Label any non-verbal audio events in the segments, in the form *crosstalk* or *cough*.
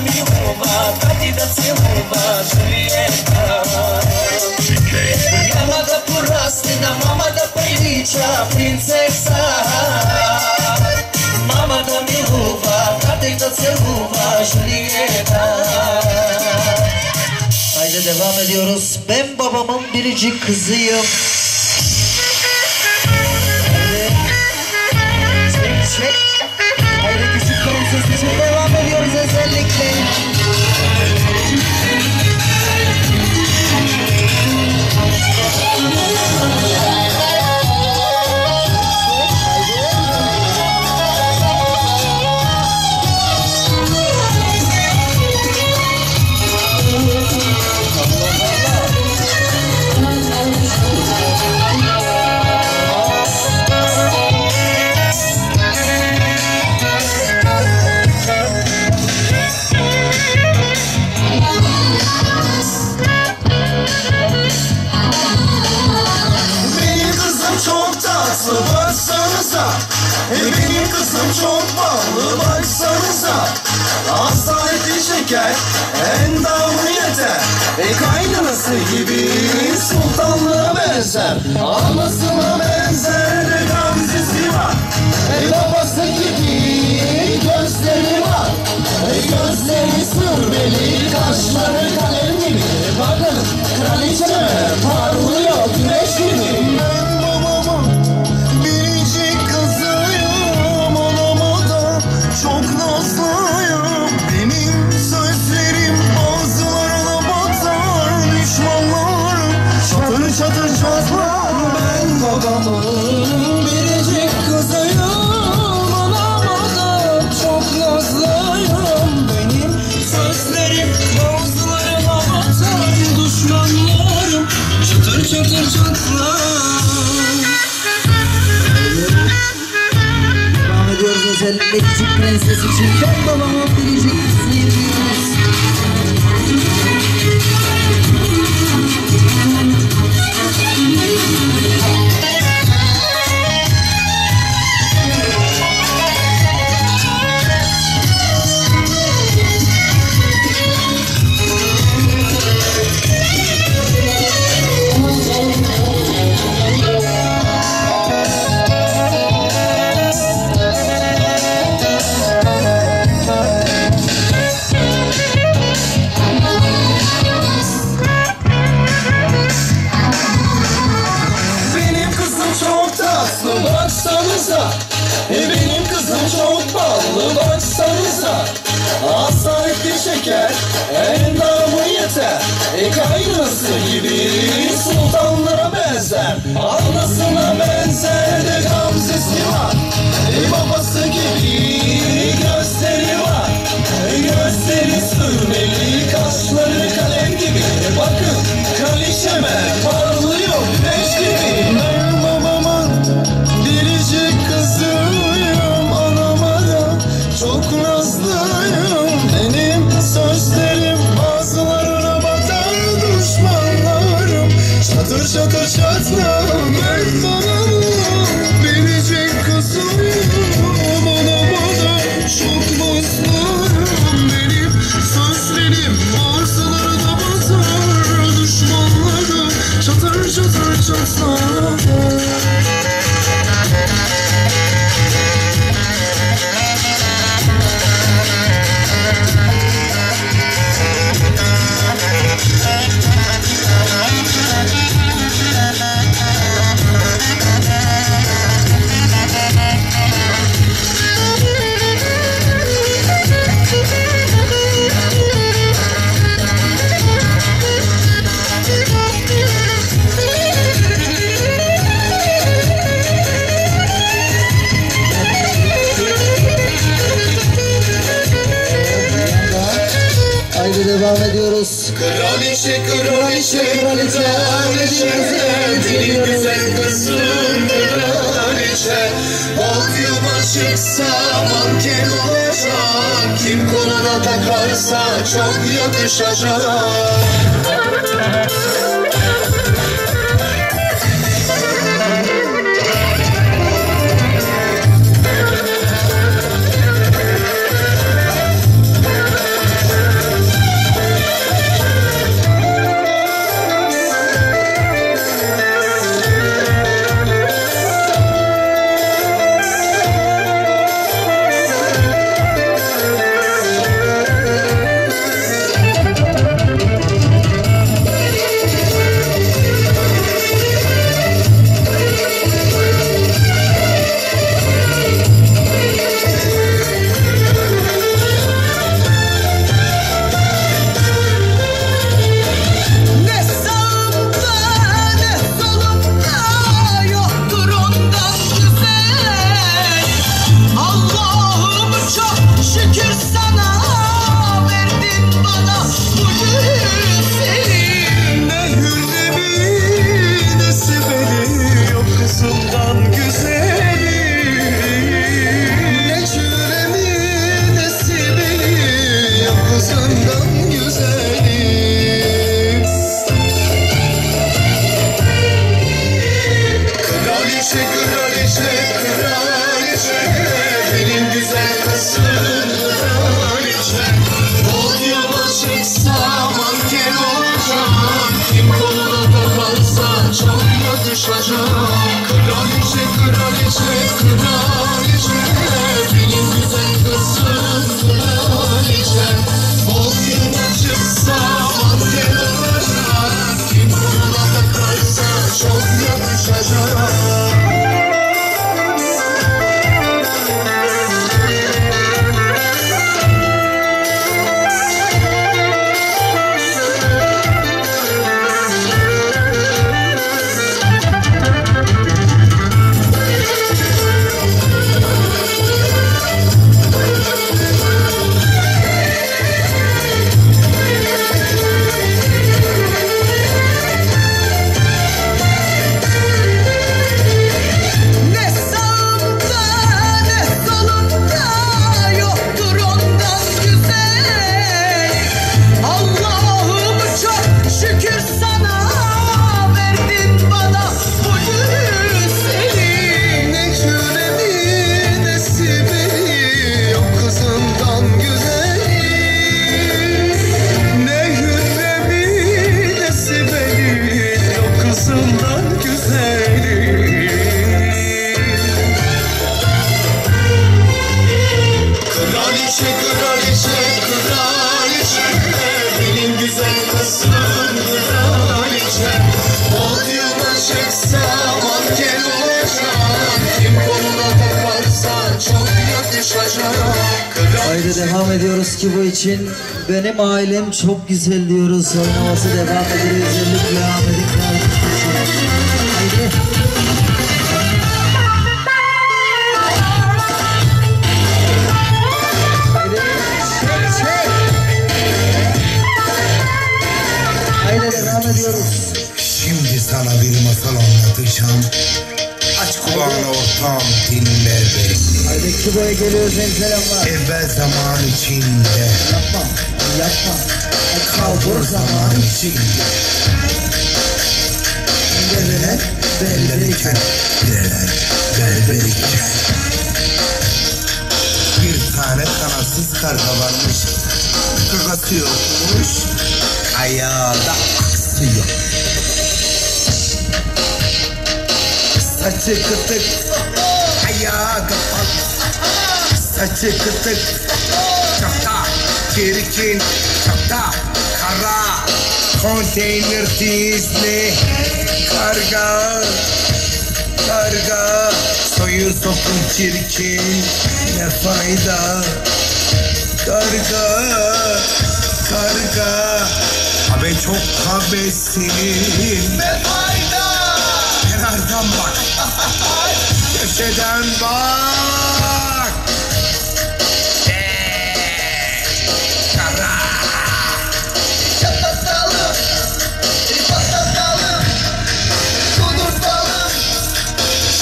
милого, Кати да целува, жујета. Нема да порасне, на мама да прилича, принцеса. Мама да милува, Кати да целува, жујета. Haydi devam ediyoruz. Ben babamın biricik kızıyım. diker Endamı yeter. E kaynanası gibi sultanlığa benzer Anasına benzer E gamzesi var. E babası gibi gözleri var. E gözleri sürmeli Kaşları kalem gibi Bakın kraliçe parlıyor Pembecik prenses için ben babamın bir saçan yakışacak devam ediyoruz. Şimdi sana bir masal anlatacağım. Aç kulağını ortam dinle beni. Haydi Küba'ya geliyoruz selamlar. Evvel zaman içinde, Yapma, yapma. Kalbur zaman içinde. Develer, Bellerken, bireler, berberken. Bir tane kanatsız karga varmış. Gagası yokmuş. Ayağı da aksıyor. Saçı kıtık, ayağı da pat. Saçı kıtık, da çirkin, da kara. Konteyner dizli, karga, karga. Soyu sopun çirkin, ne fayda. Karga, karga. Abi çok kabesin. Ne fayda? Kenardan bak. *laughs* Köşeden bak. Eee, Kara. Çatatalım, patlatalım, kudurtalım,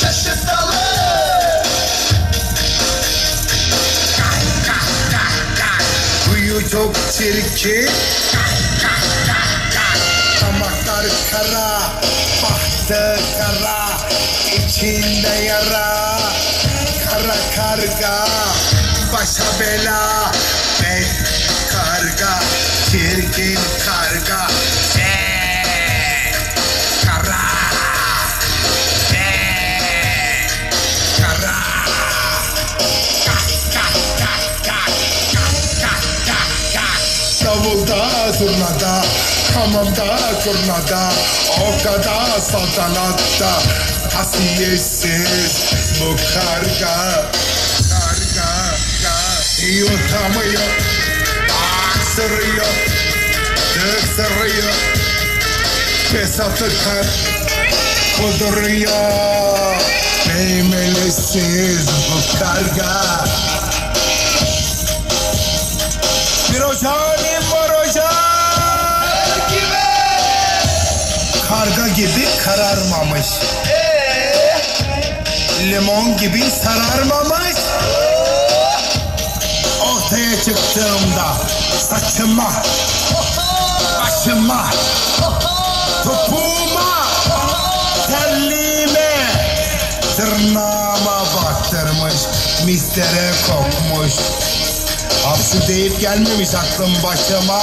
şaşırtalım. Huyu çok çirkin kara Bahtı kara içinde yara Kara karga Başa bela Bet karga Çirkin karga Eee, Kara Eee, Kara. Davulda, zurnada, hamamda, kurnada, okada, saltanatta, hasiyetsiz bu karga, karga, karga, yutamıyor, aksırıyor, tıksırıyor, fesatı kar, kuduruyor, meymelisiz bu karga. Bir ocağım Karga gibi kararmamış. Limon gibi sararmamış. Ortaya çıktığımda saçıma, başıma, topuğuma, terliğime, tırnağıma baktırmış. Mistere kokmuş. Hapsi deyip gelmemiş aklım başıma.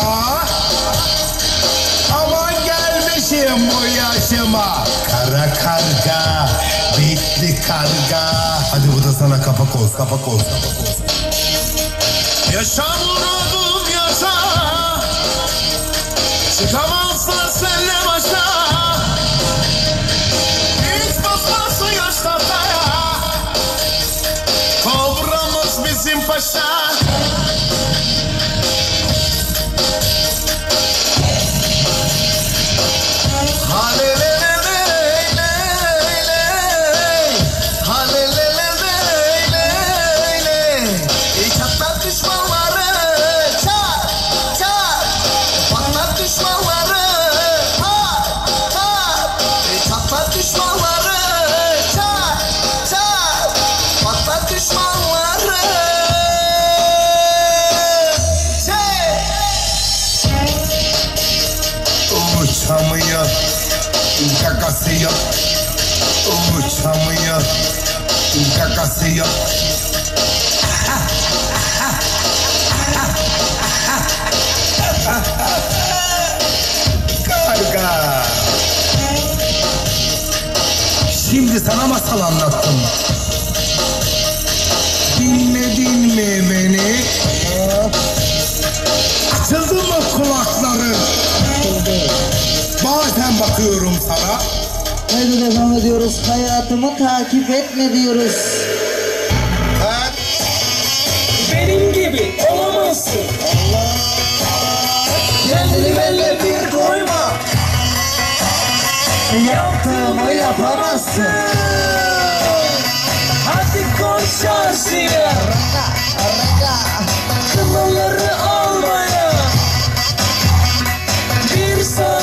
Gelmişim bu yaşıma. Kara karga, bitli karga. Hadi bu da sana kapak olsun, kapak olsun, kapak olsun. Yaşa. Çıkamazsın senle başa. Hiç basmasın yaşta Kobramız bizim paşa. Yok. Karga. Şimdi sana masal anlattım. Dinledin mi beni? Açıldı mı kulakların? Bazen bakıyorum sana. Haydi devam ediyoruz. Hayatımı takip etme diyoruz. olamazsın. Allah. Kendini elle bir koyma. Yaptığımı yapamazsın. Hadi koş şansiye. Kınaları almaya. Bir saat.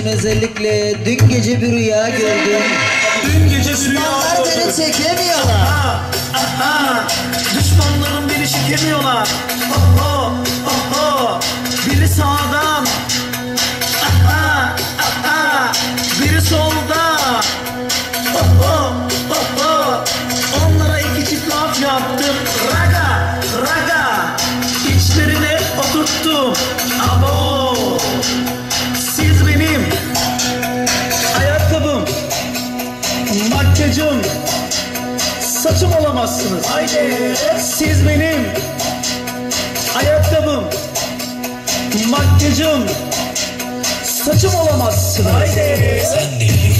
için özellikle dün gece bir rüya gördüm. Dün gece bir rüya Düşmanlar beni çekemiyorlar. Aha, aha. Düşmanlarım beni çekemiyorlar. Oh, oh. olamazsınız. Siz benim ayakkabım, makyajım, saçım olamazsınız. Sen değil.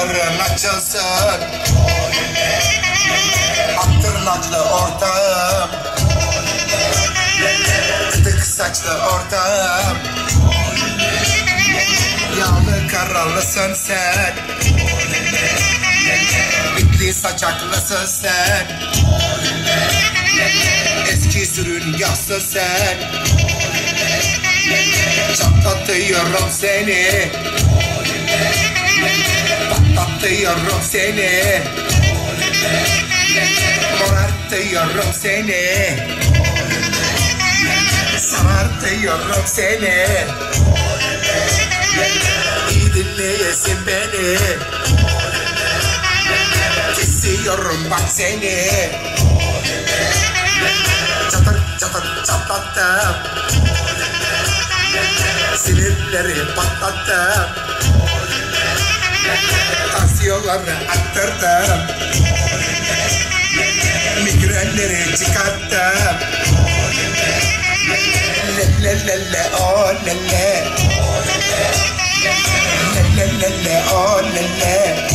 Kulakların açılsın. Ak tırnaklı ortağım. Kıtık saçlı ortağım. Yağlı karalısın sen Bitli saçaklısın sen Eski sürün yassı sen. Çatlatıyorum seni Patlatıyorum seni. Morartıyorum seni. Sarartıyorum seni. İyi dinleyesin beni. Kesiyorum bak seni. Çatır çatır çatlattım. Sinirleri patlattım Tansiyonları attırdım Migrenleri çıkarttım Le le le le oh le le. Le le le le oh le le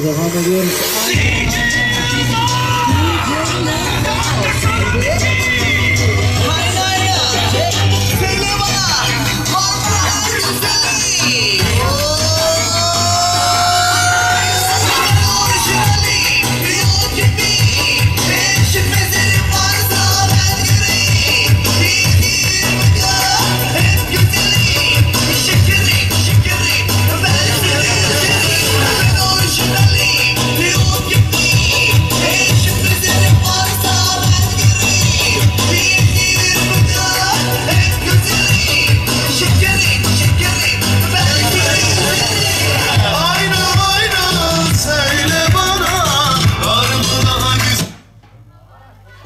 Haydi devam ediyoruz.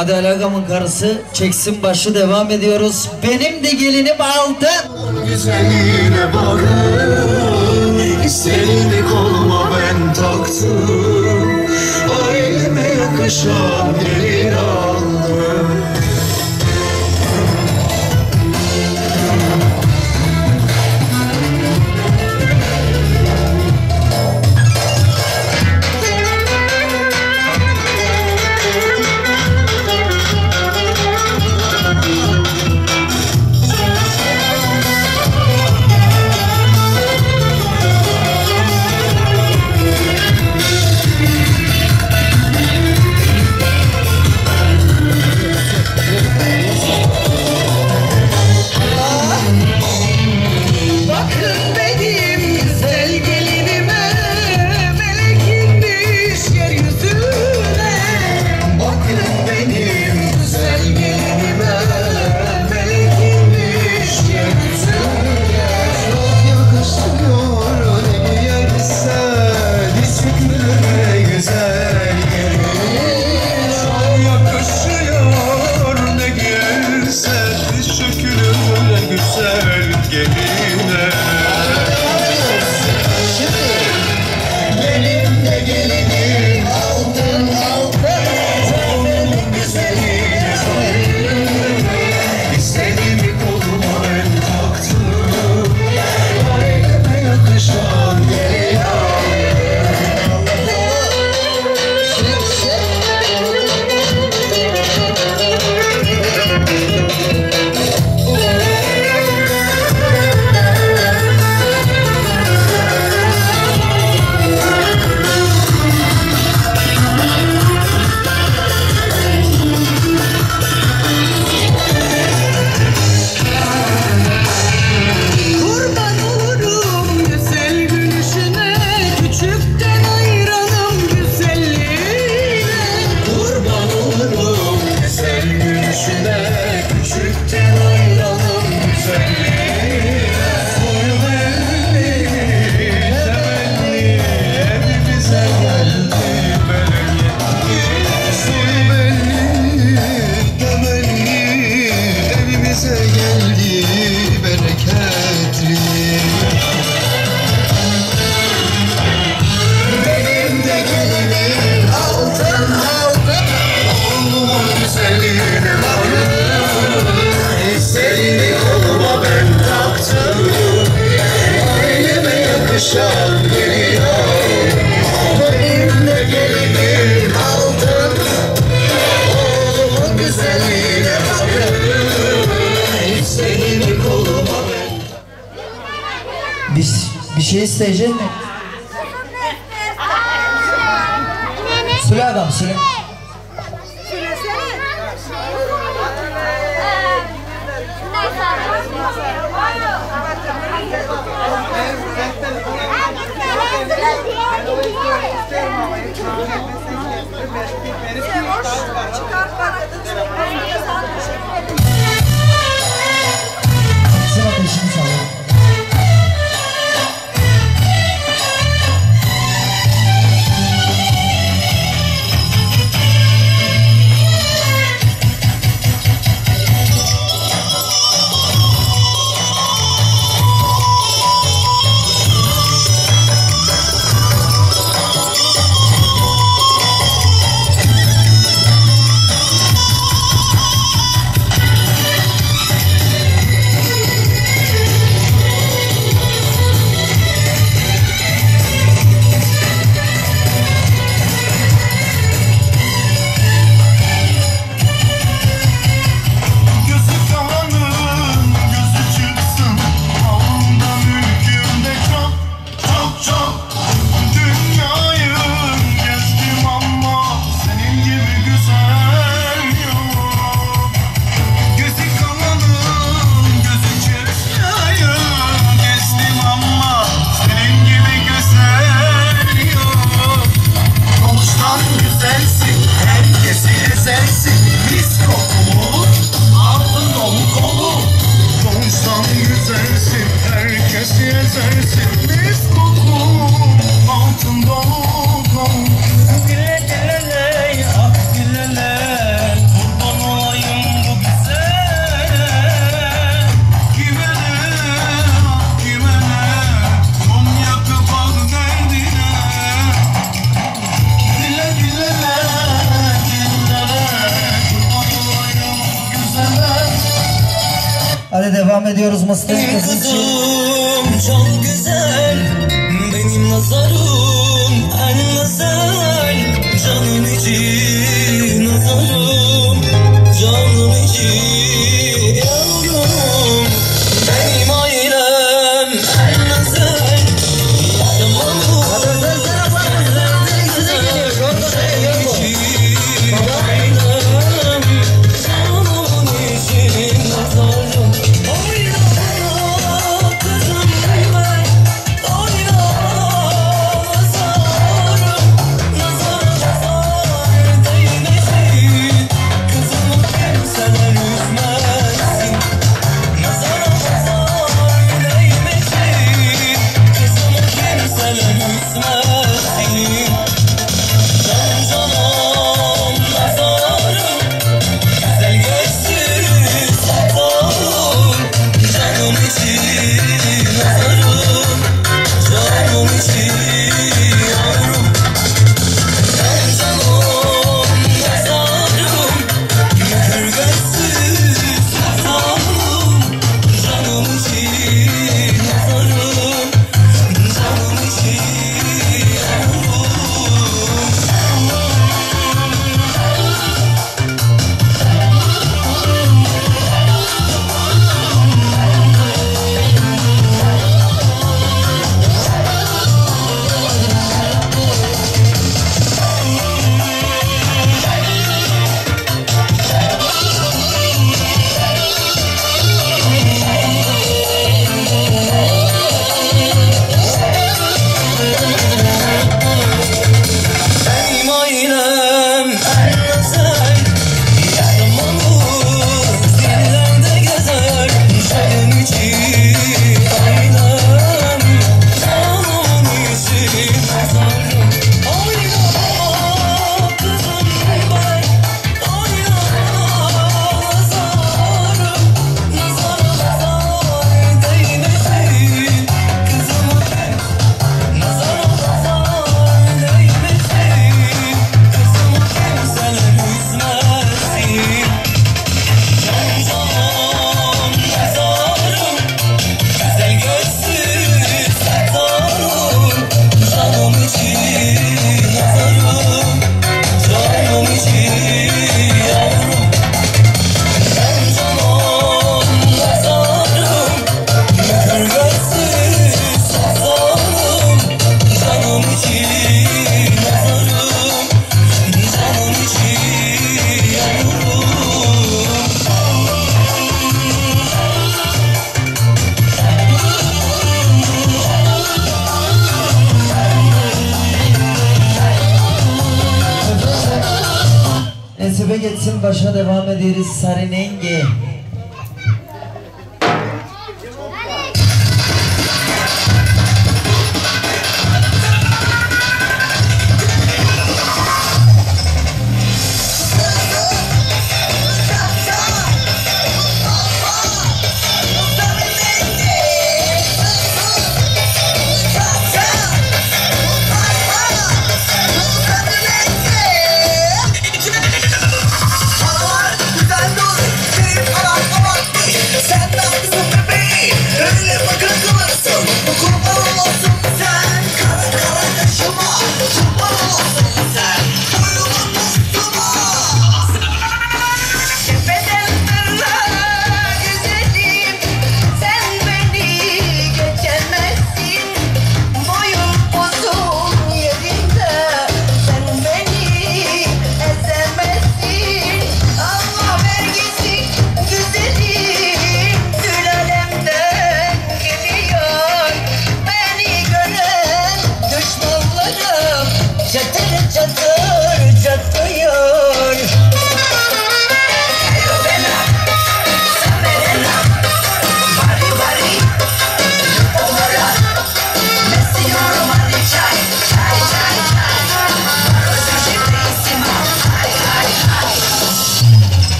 Adalaga'mın karısı çeksin başı devam ediyoruz. Benim de gelinim altın. Güzeline varım, istediğini koluma ben taktım. Aileme yakışan bir inan.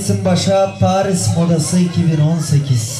Geçsin başa Paris modası 2018.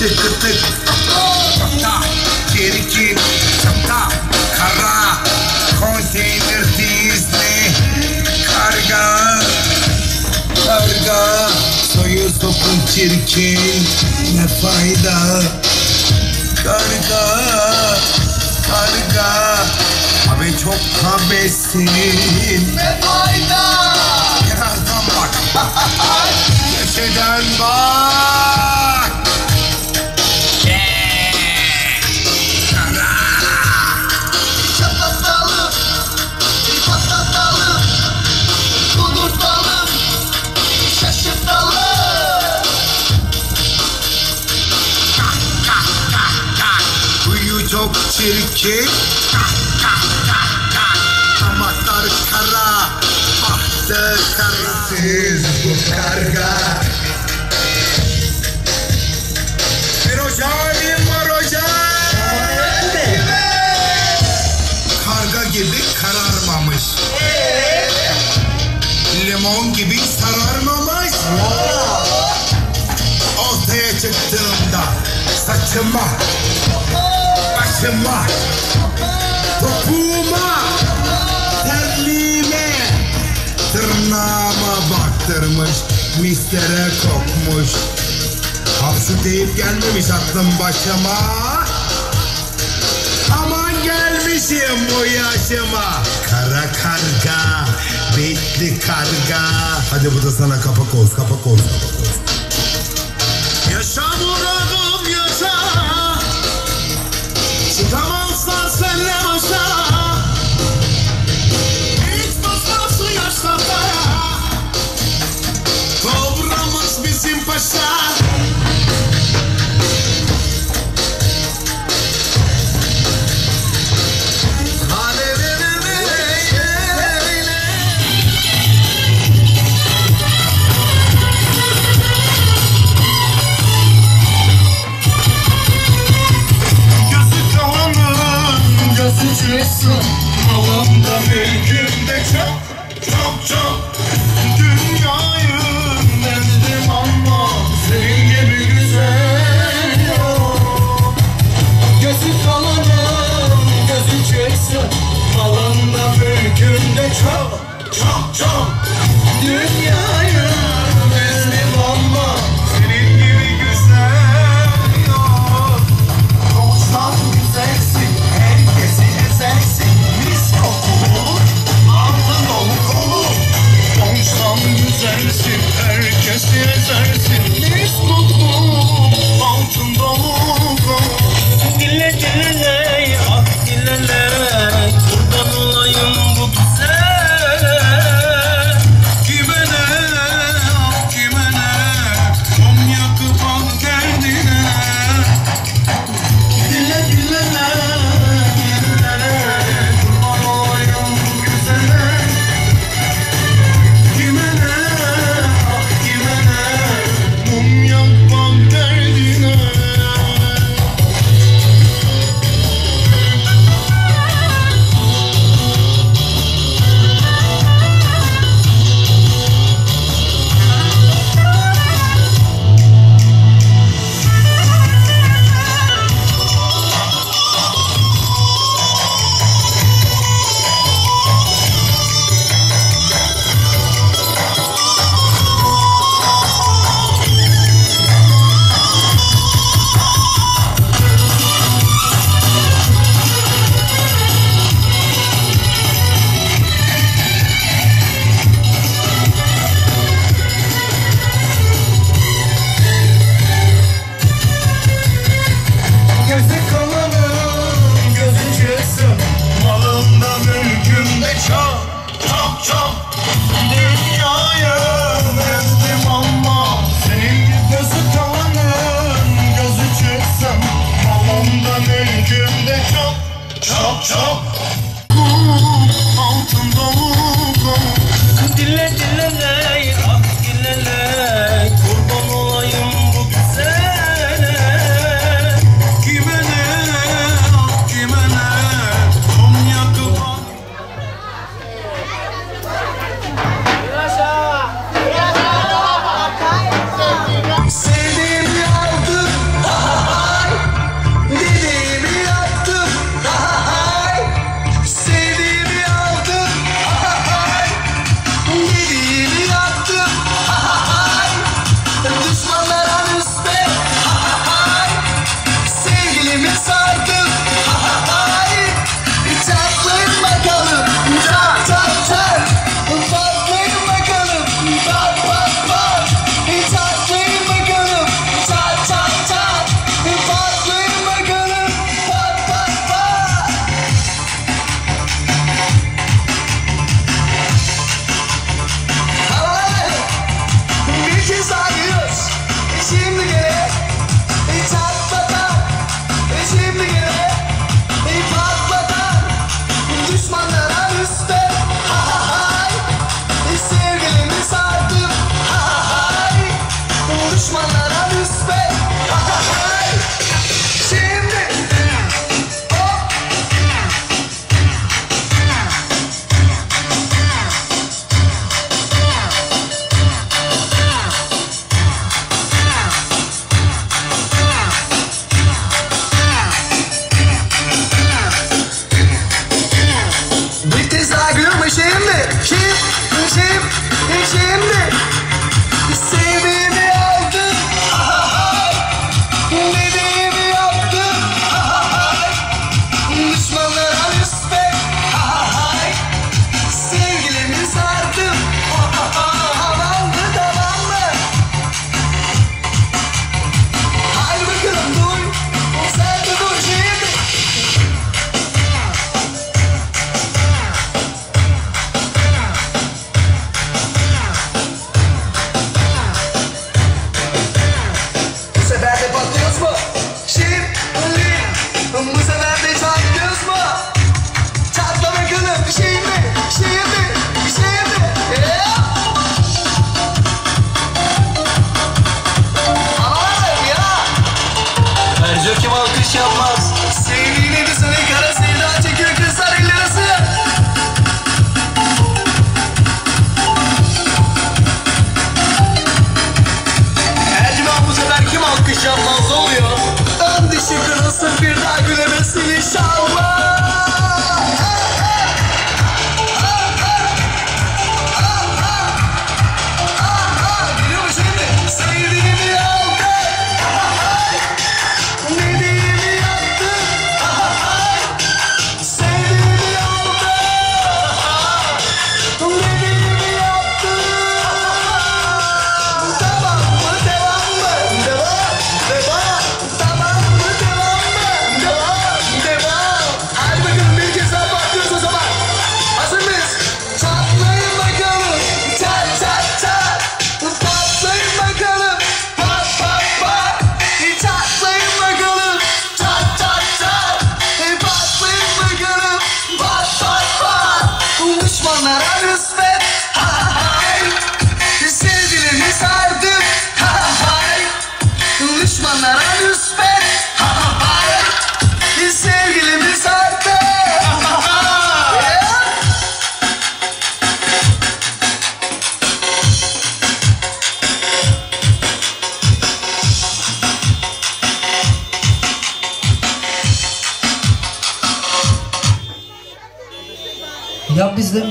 Çok da çirkin, çok da kara. Konteyner dizli, karga. Karga. Soyu sopun çirkin. Ne fayda? Karga. Karga. Abi çok kabesin Ne fayda? Birazdan bak. *laughs* Köşeden bak çok çirkin Damaklar kara Bahtı karasız bu karga. Bir ocağım var ocağım Karga gibi kararmamış. Limon gibi sararmamış. Ortaya çıktığımda saçıma başıma, topuğuma, terliğime, tırnağıma baktırmış, mistere kokmuş. Hapşu deyip gelmemiş aklım başıma. Aman gelmişim bu yaşıma. Kara karga, betli karga. Hadi bu da sana kapak olsun, kapak olsun,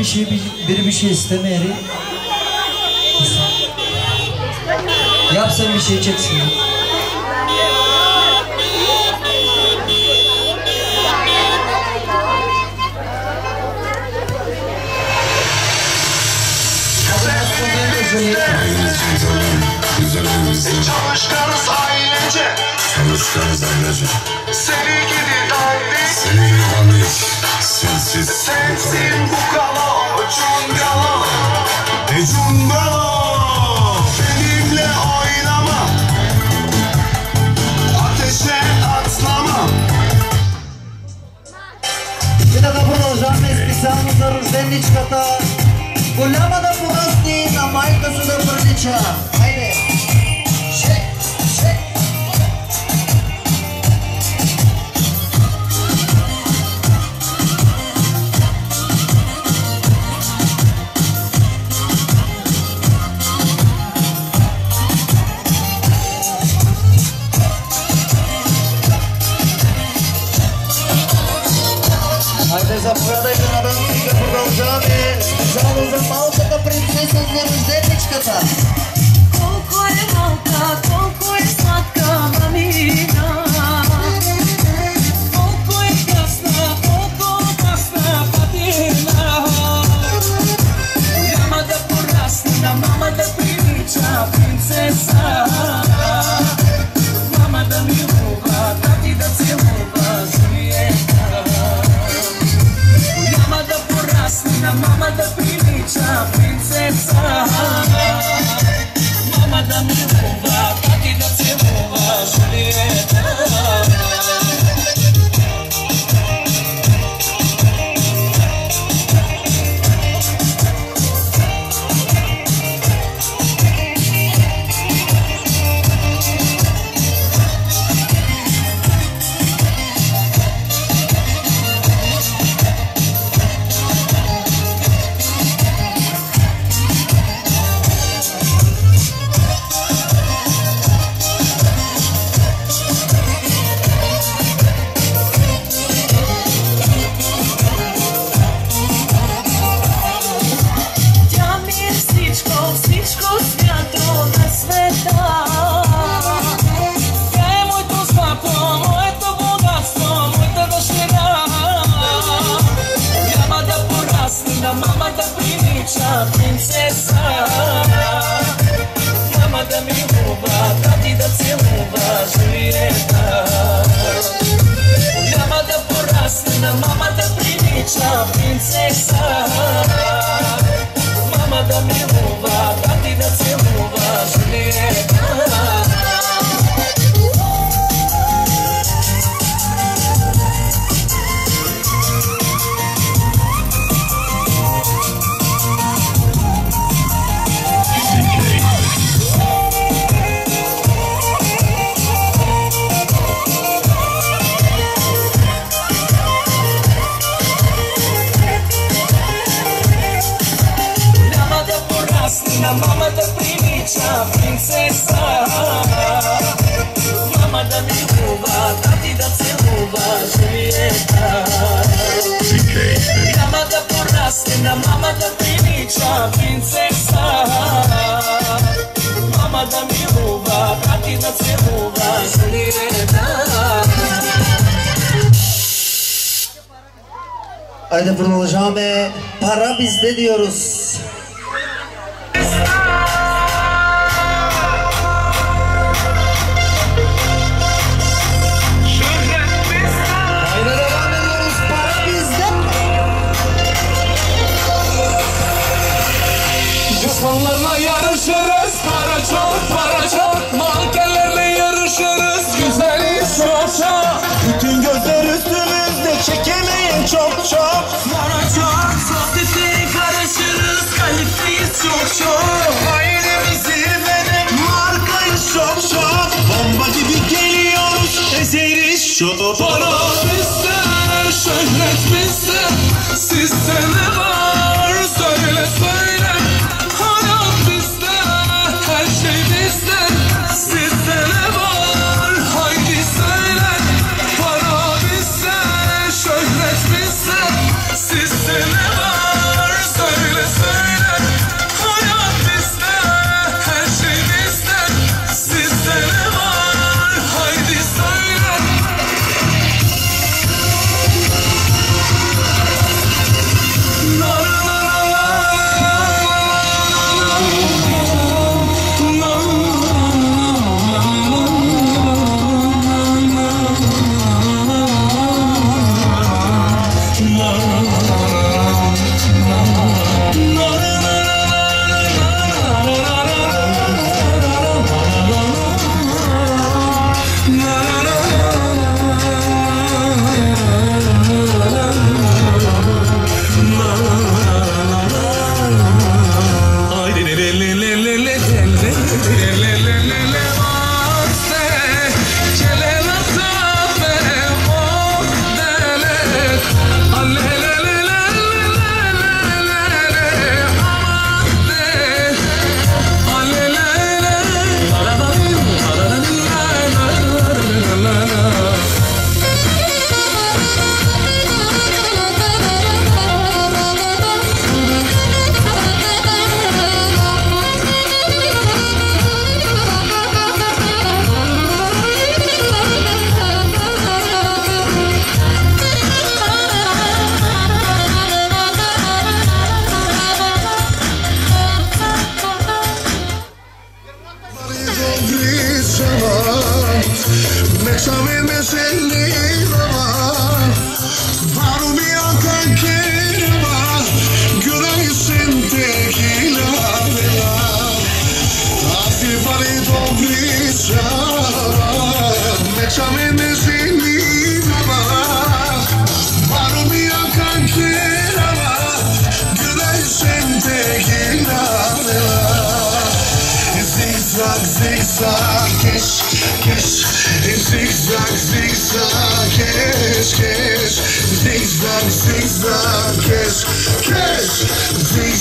şey, biri bir şey istemeyeri yapsan bir şey çeksin. Çalışkanız ailece. Çalışkanız ailece. Seni gidi daire sensiz Sensin bu kala Acun gala Ecun gala Benimle oynama Ateşe atlama Bir de продолжаем специально за рождение чкота Голяма да порасти на майка за да пролича Haydi vurulacağım be. Para bizde diyoruz. Ya da para bizde, şöhret bizde, sizde ne var?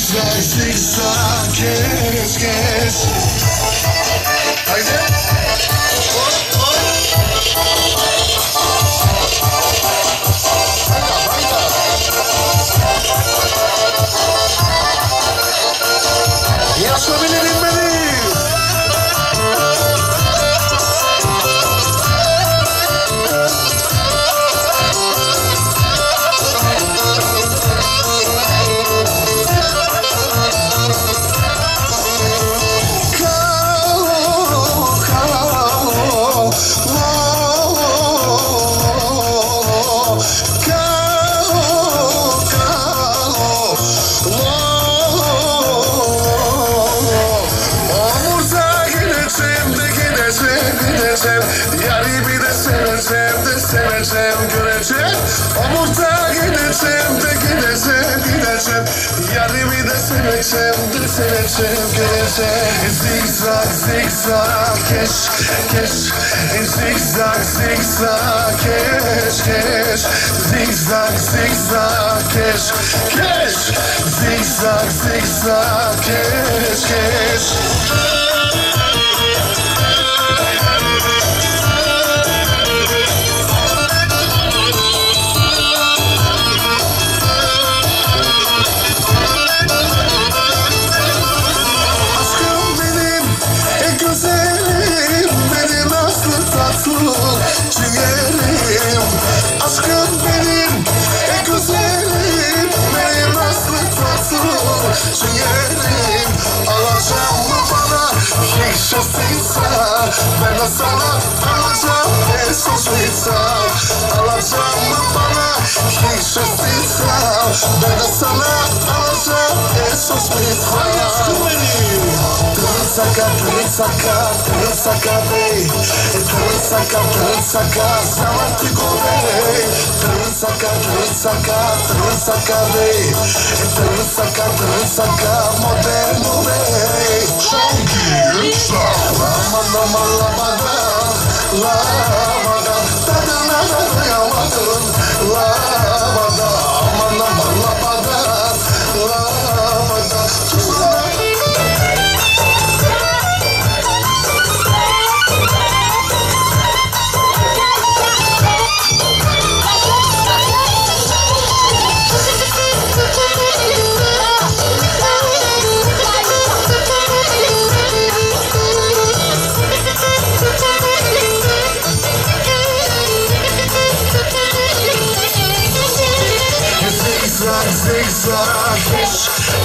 Slices, I que escape Kiss, kiss, in Zigzag zigzag Kiss, kiss, Zigzag zigzag Kiss, kiss, Zigzag zigzag keş keş Soy el mniejszostice Będę sama alacağım mniejszostice Alacağım bana mniejszostice Będę sama alacağım mniejszostice Tırınsaka, tırınsaka, tırınsaka bey Tırınsaka, tırınsaka, zaman tigore Tırınsaka, tırınsaka, tırınsaka bey Tırınsaka, tırınsaka, modern bey Çok iyi Lama, lama, lama, lama, lama.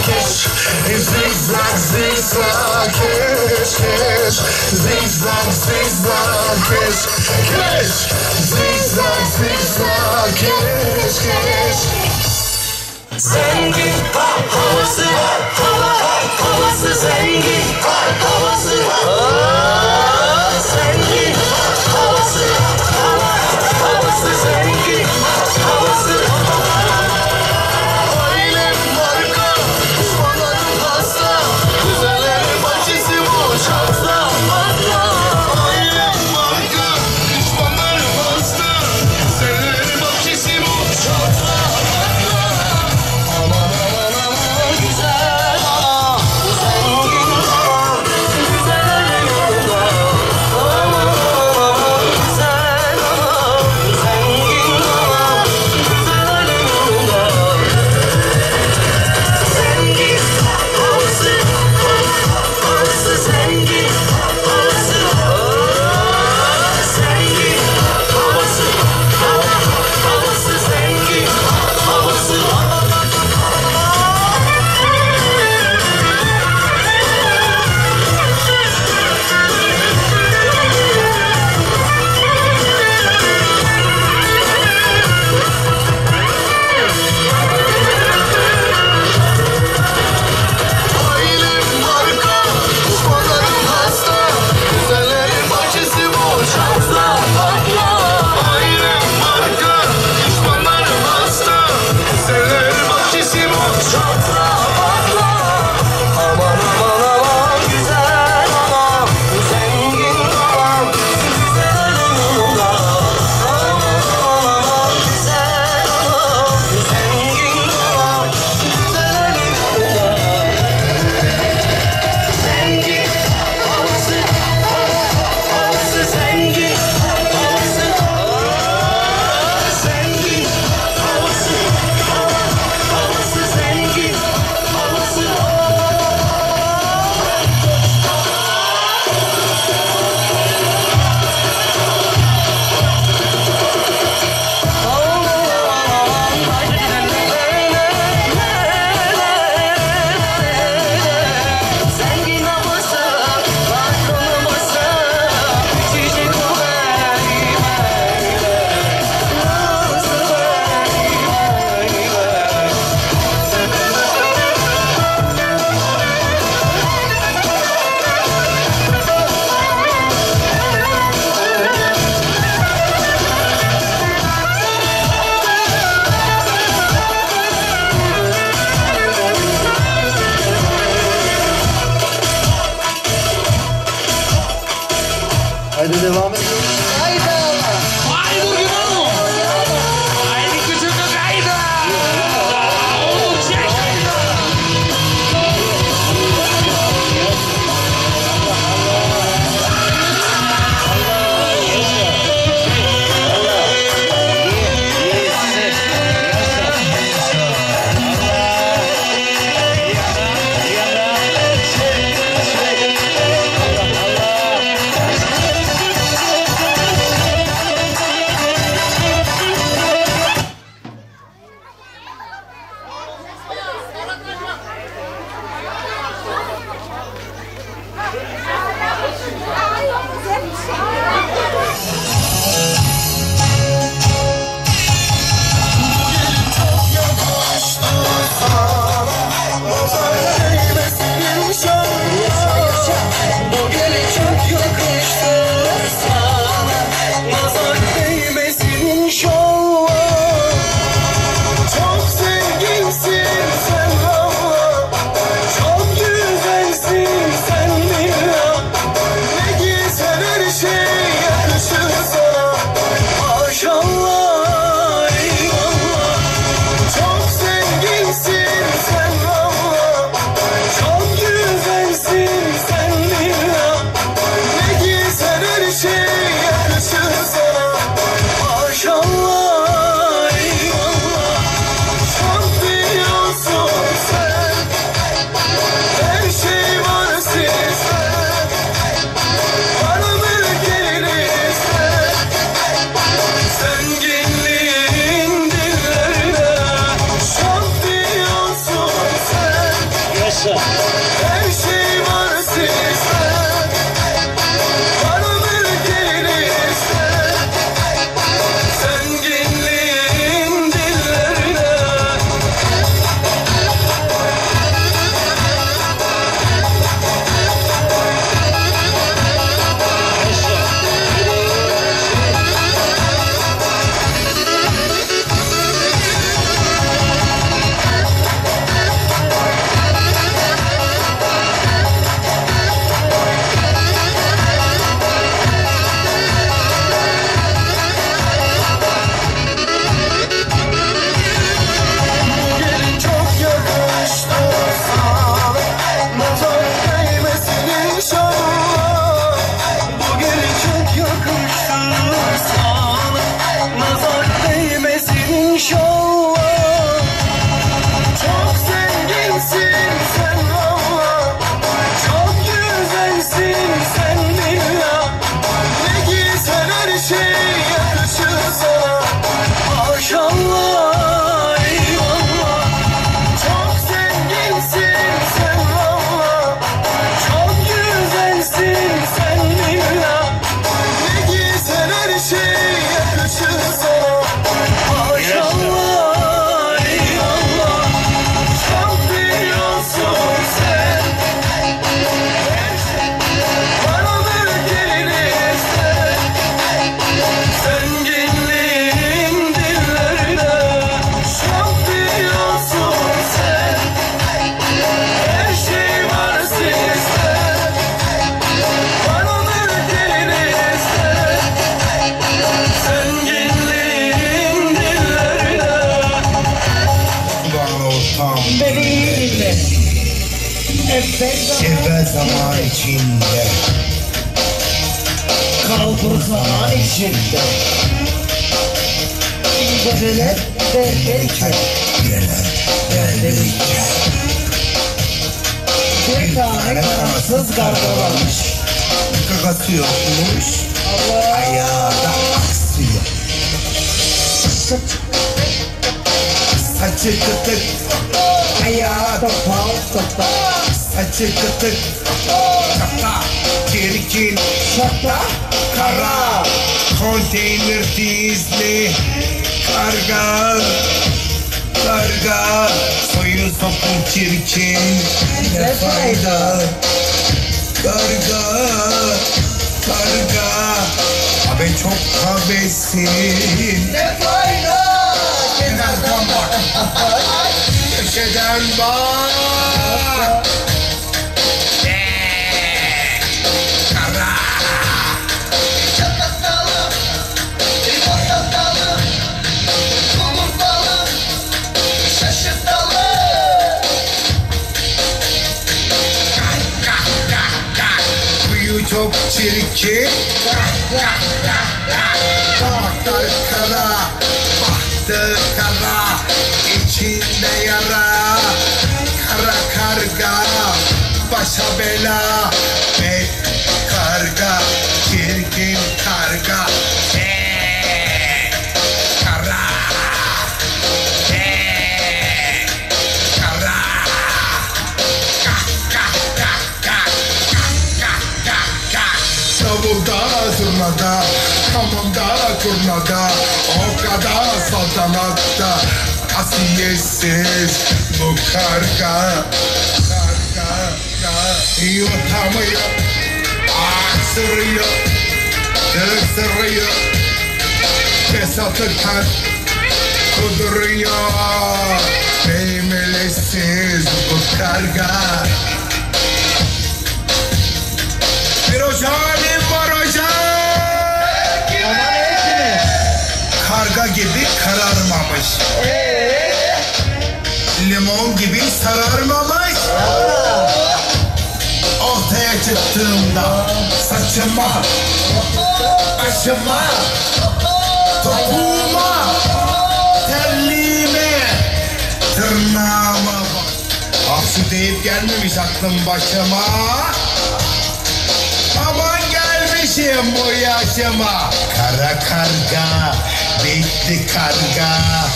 kiss, zigzag, zigzag, kiss, kiss, zigzag, zigzag, kiss, kiss, zigzag, zigzag, kiss, kiss. Zengi, havası, hava, havası zengi, havası, zengi, havası.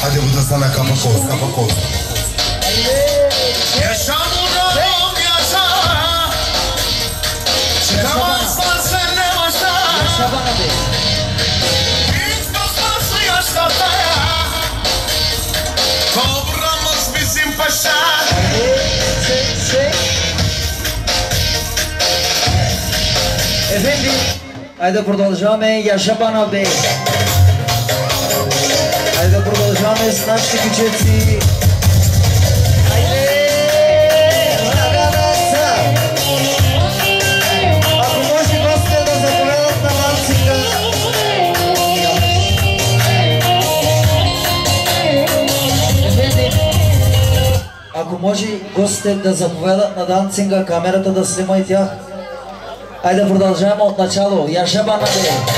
Hadi bu da sana kapak olsun, kapak olsun. Yaşa Murat'ım yaşa. Çıkamazlar senle başa. Yaşa bana be. Ya. Kobramız bizim paşa. Çek, çek. Efendim. Haydi kurtulacağım ey yaşa bana be. Слагаме с нашите кичеци. Ако може гостите да заповедат на данцинга, камерата да снима и тях. Айде продължаваме от начало. Яша Банадея.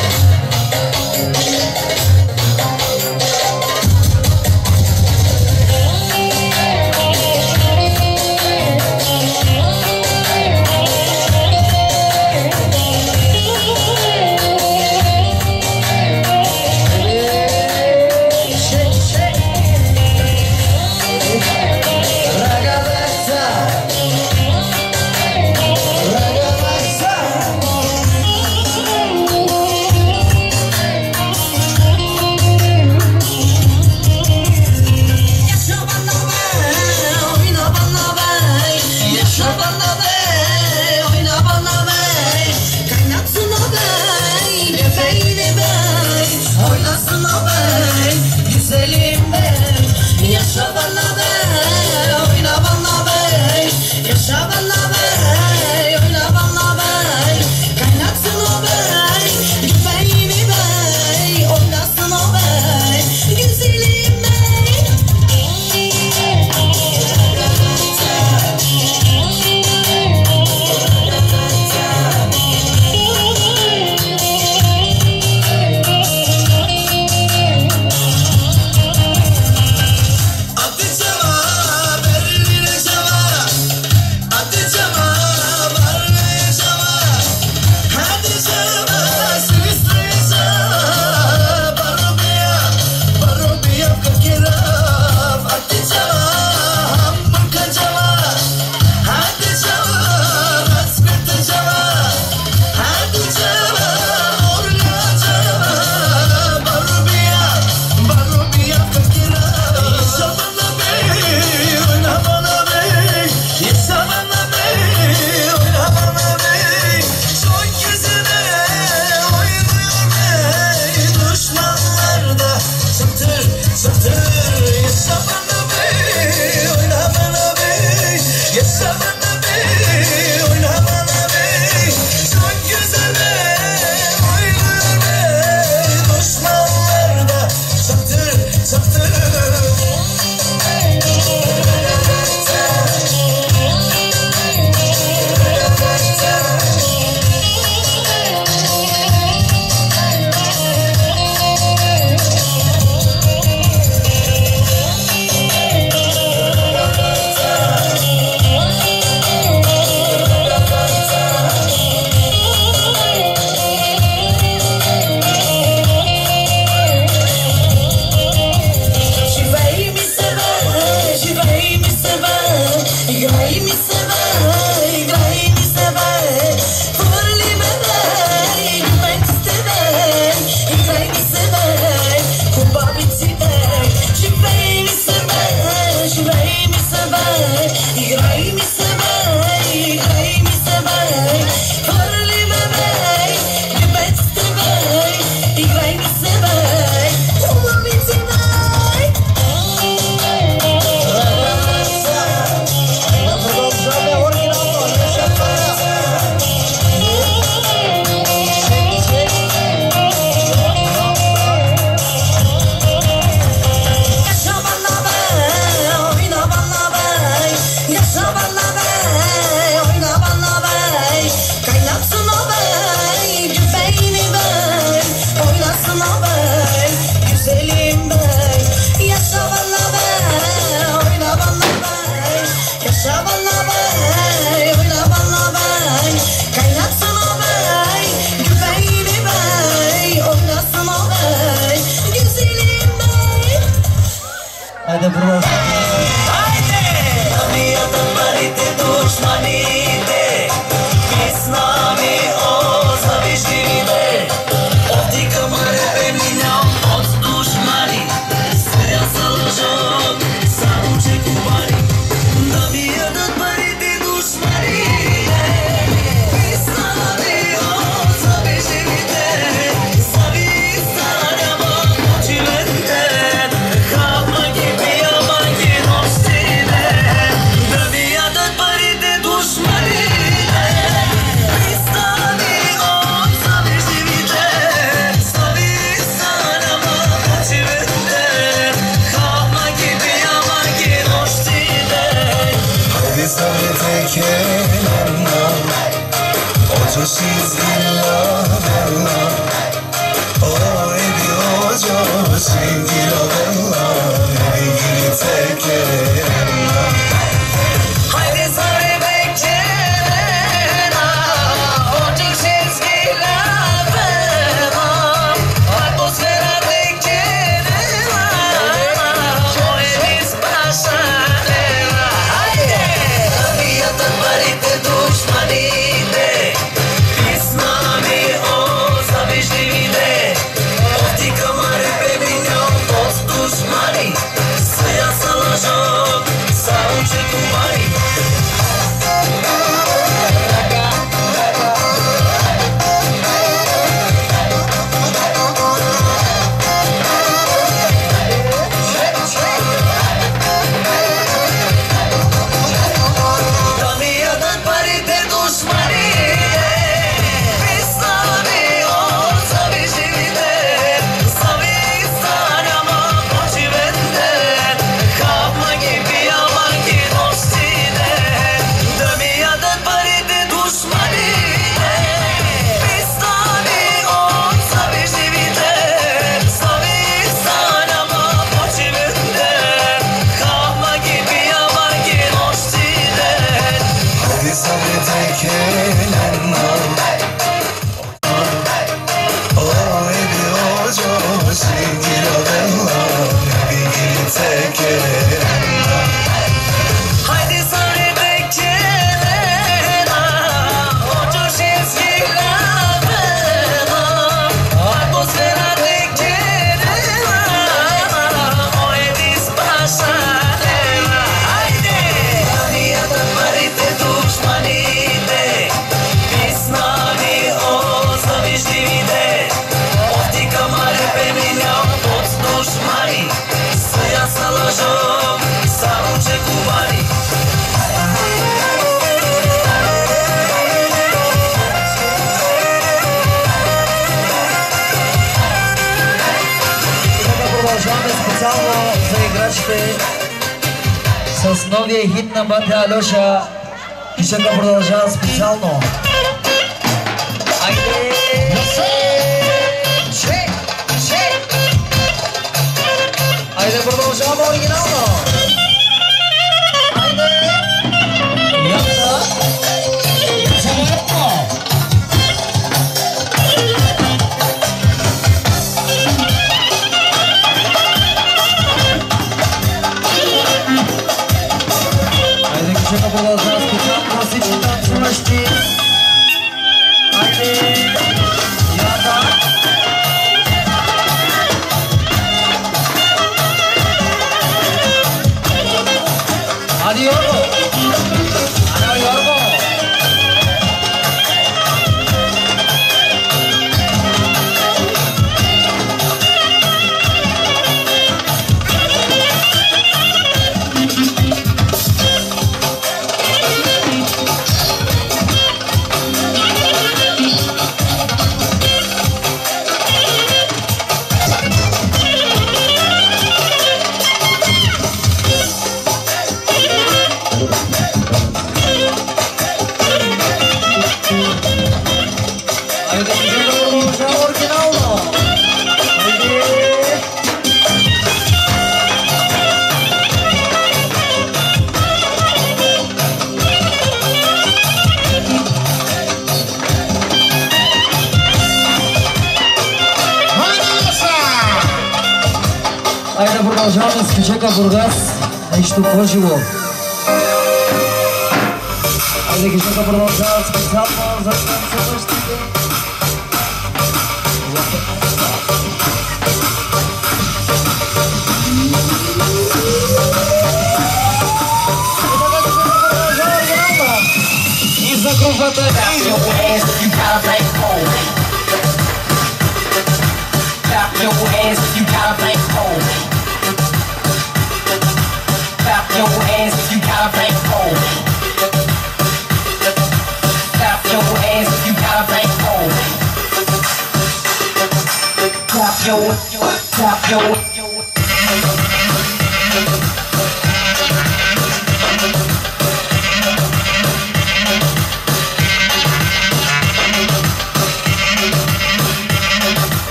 cómo voy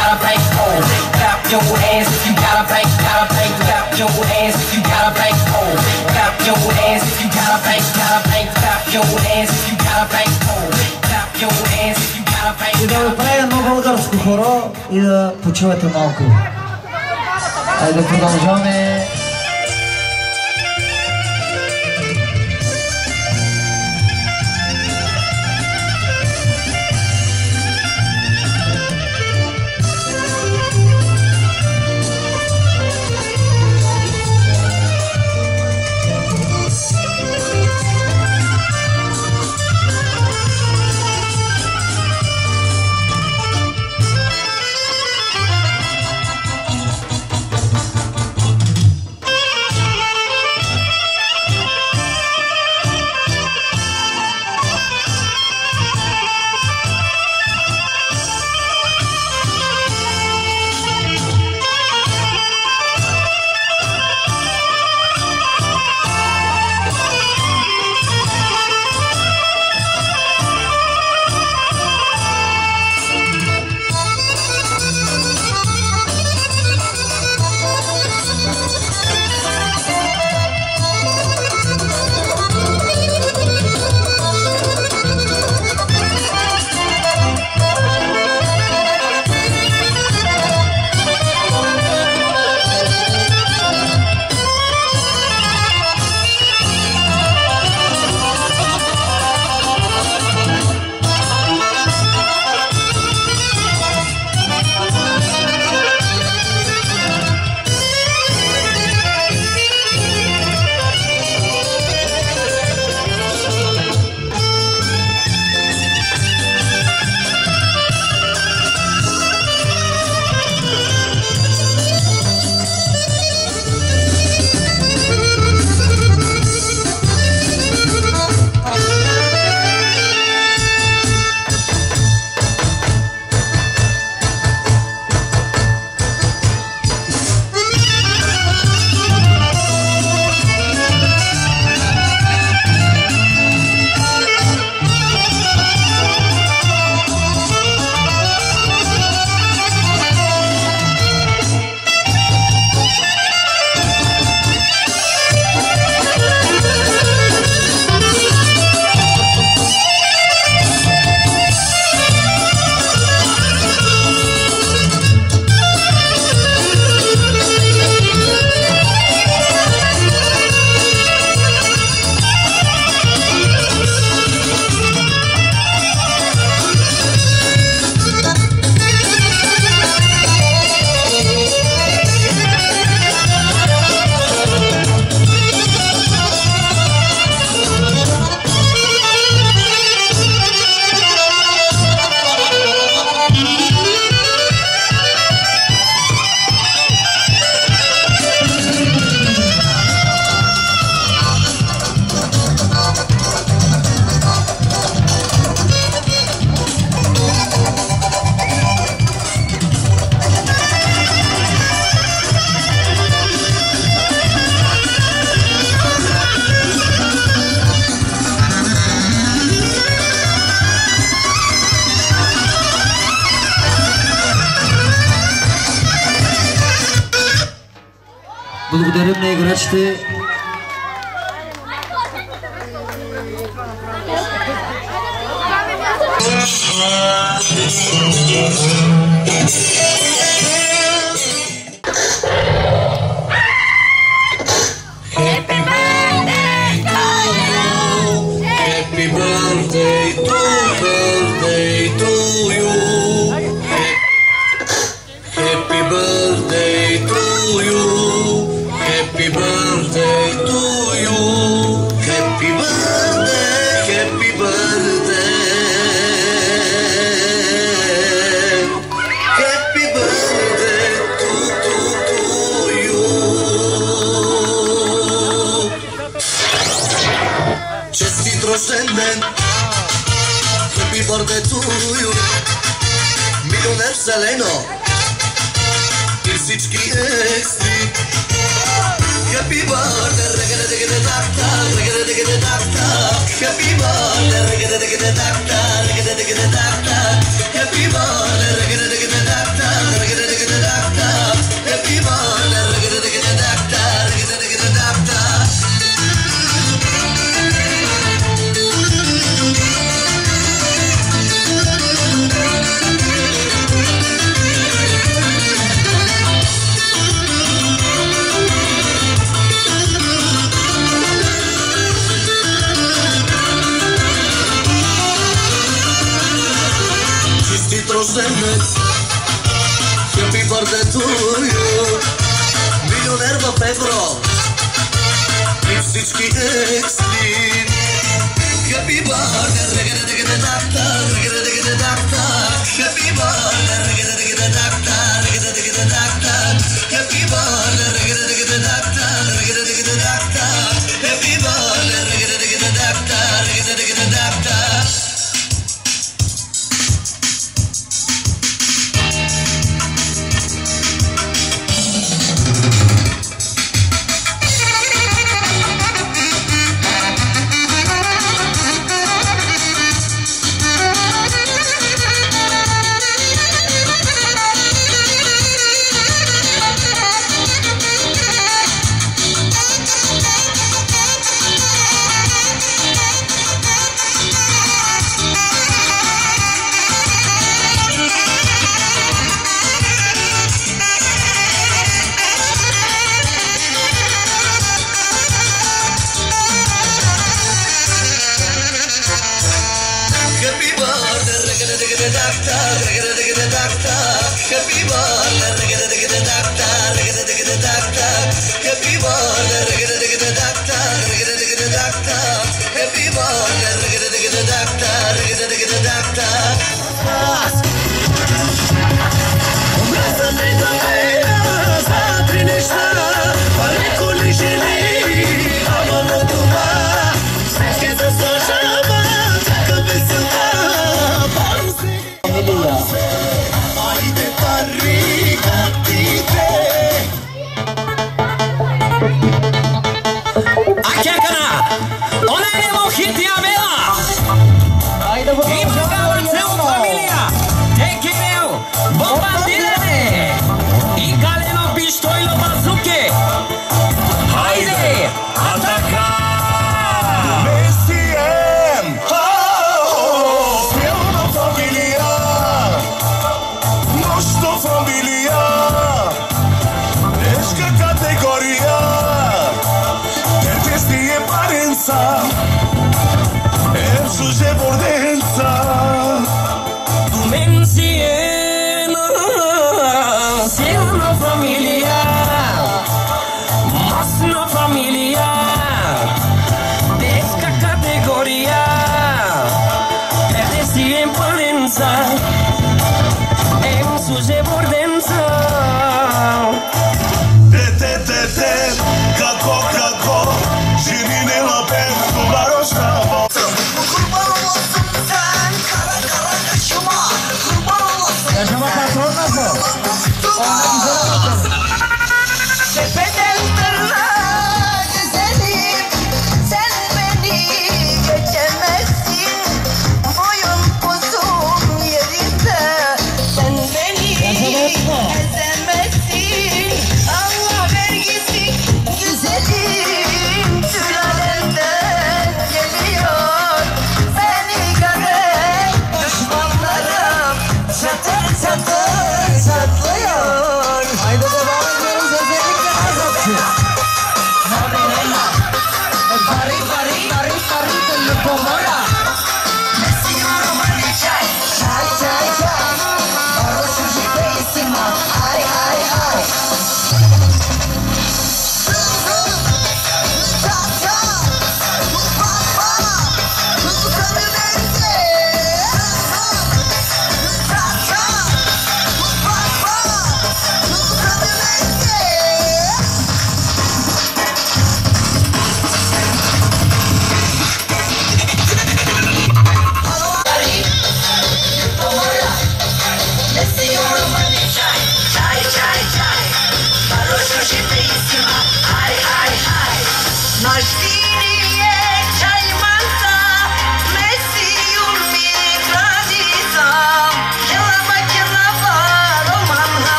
gotta bank on. Clap your ass if you gotta bank, gotta bank. Clap your ass if you gotta bank on. Clap your ass if you gotta bank, gotta bank. Clap your ass if you gotta bank on. Clap your ass if you gotta bank. И да направим едно българско хоро и да почивате малко. Айде да продължаваме.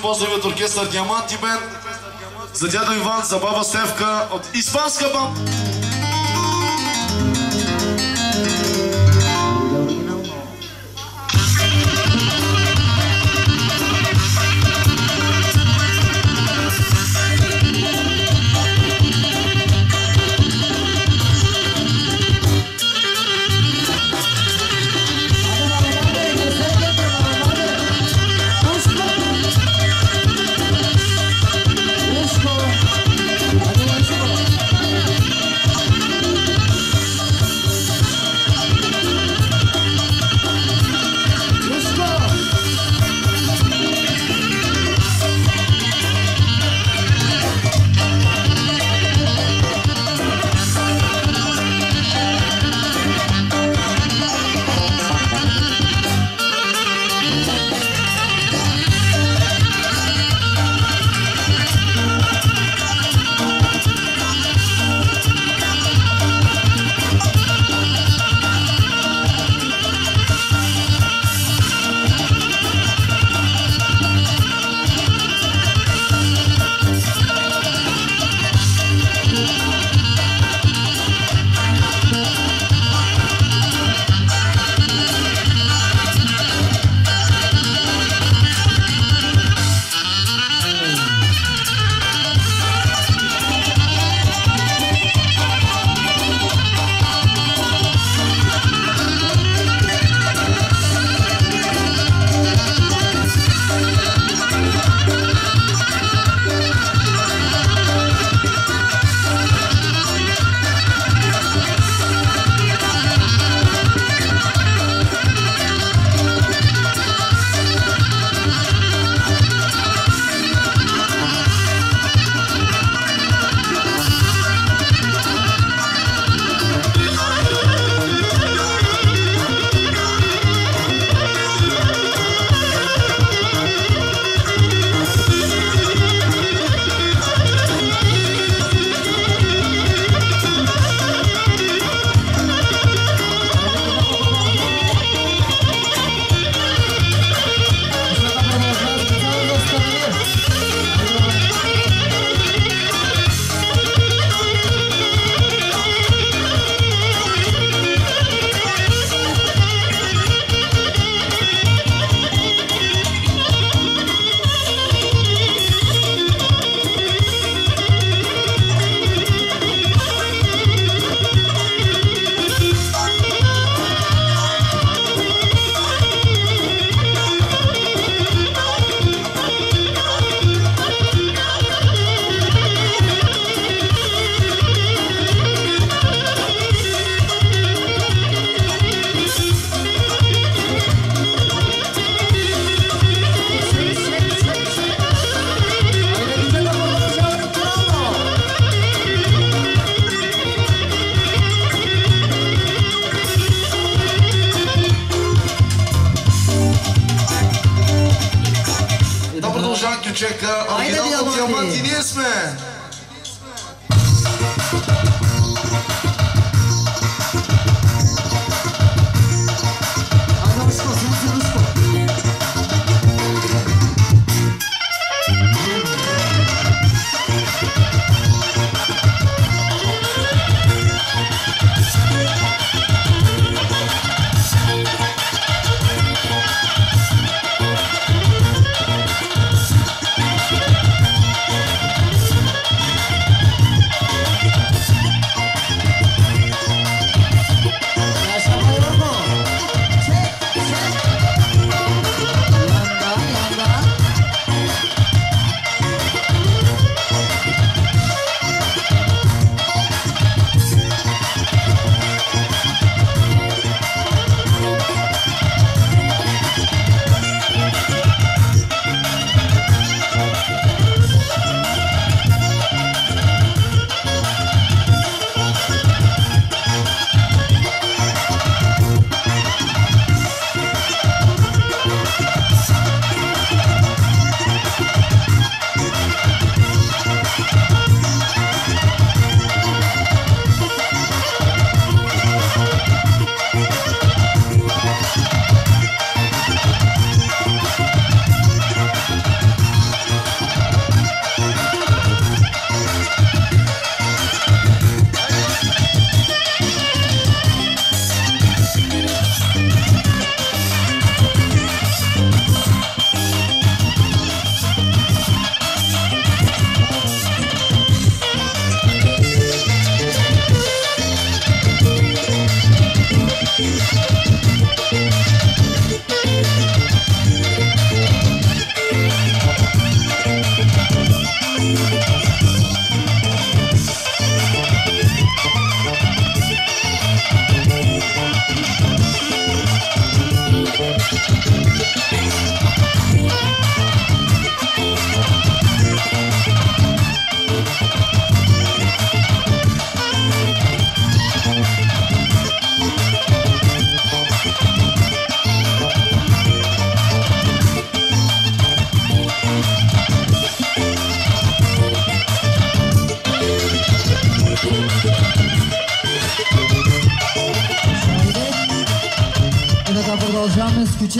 сърдечни поздрави от оркестър Диаманти Бен, за дядо Иван, за баба Стевка от Испанска банда.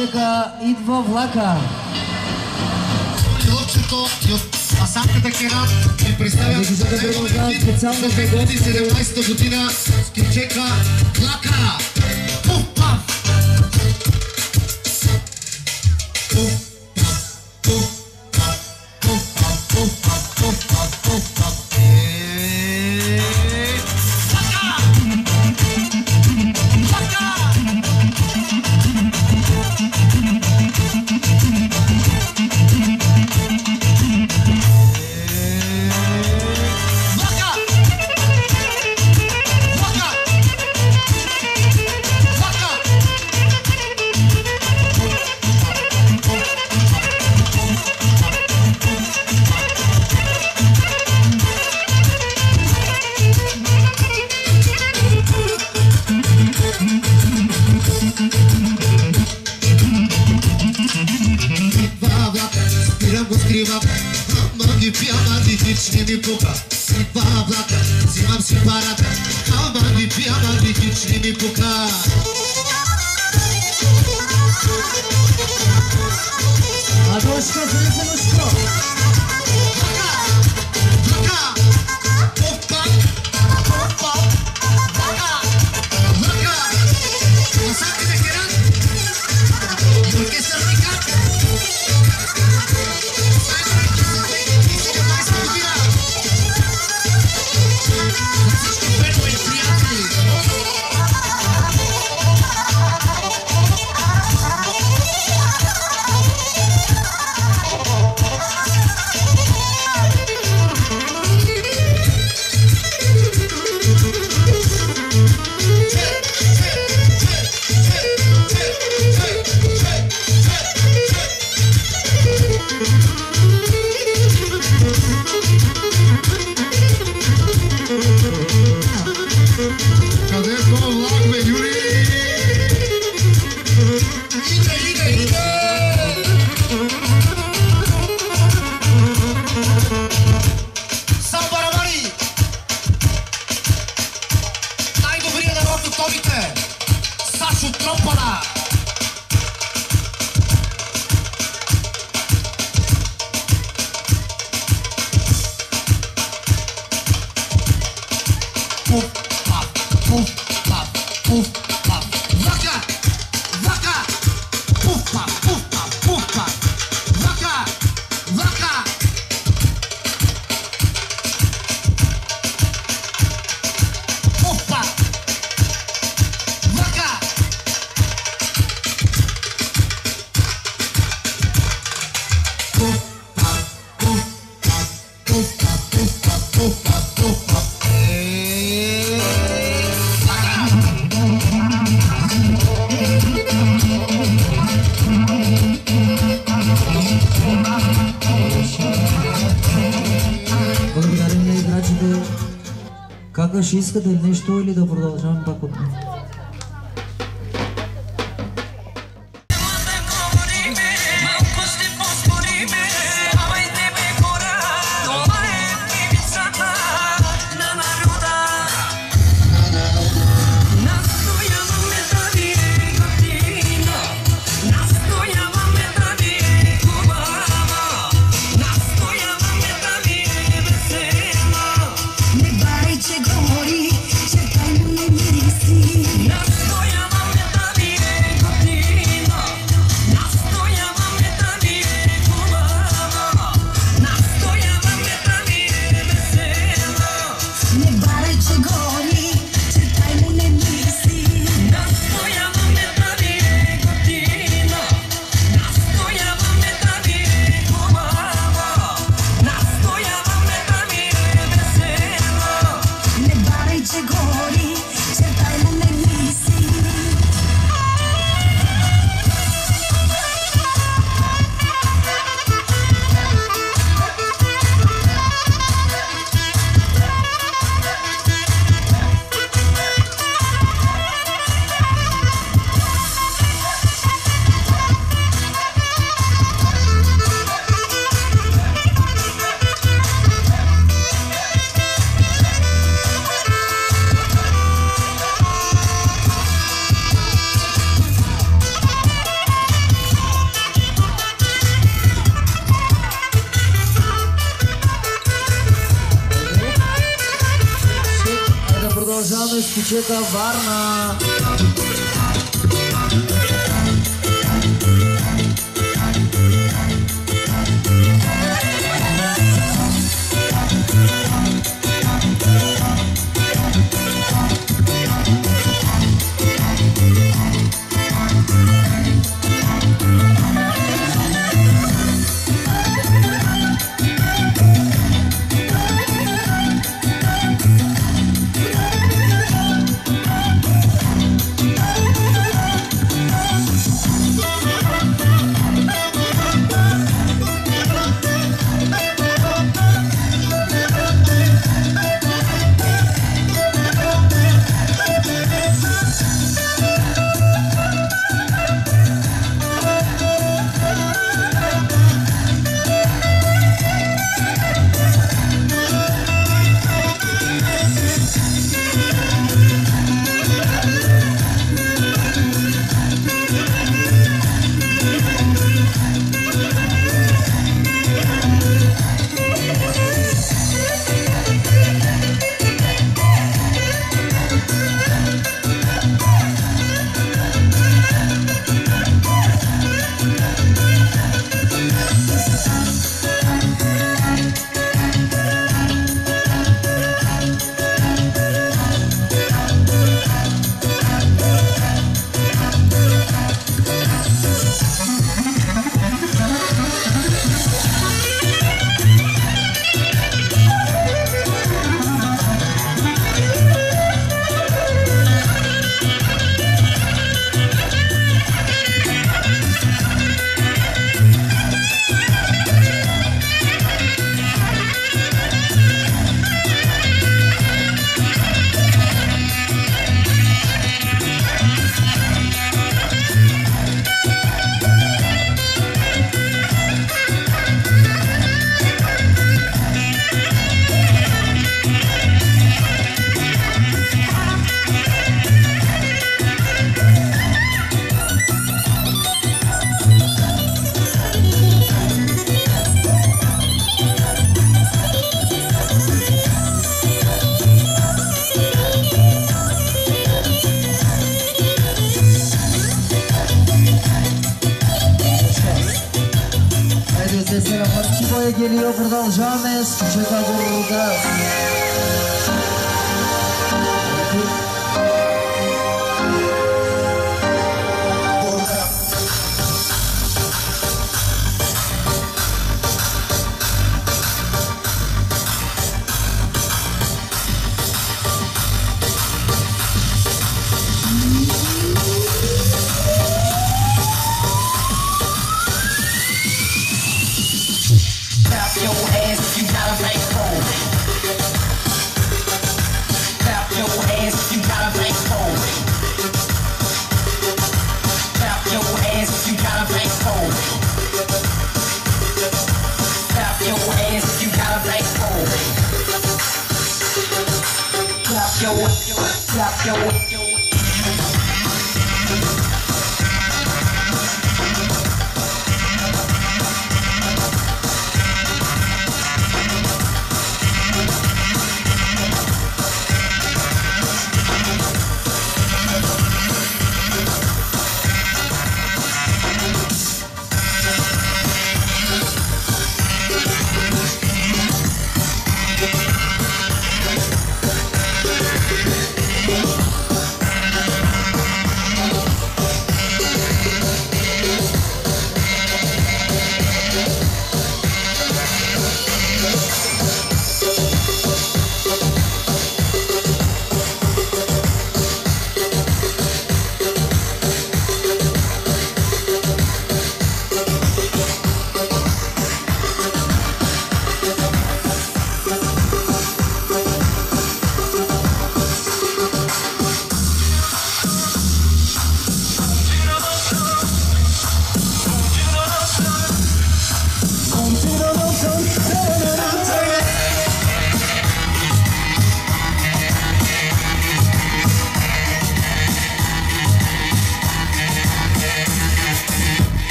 Момчека, идва влака. А самката Кера Ми представя специално за 2017 година Скичека 不过。течет аварно.